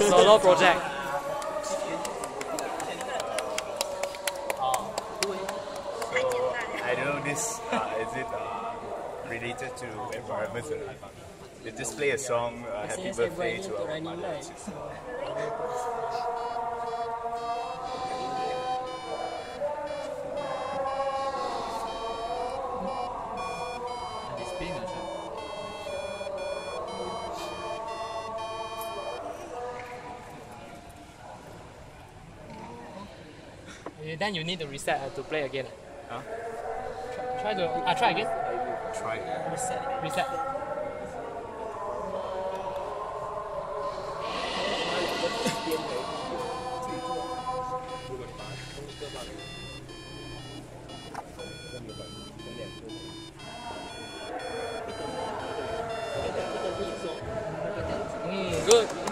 solo project. So I don't know this. Uh, is it uh, related to environment? or? They just play a song, uh, "Happy Birthday" to our mother. and then you need to reset to play again. Huh? Try, try to. I uh, try again. Try. Reset. Reset. Mm, good.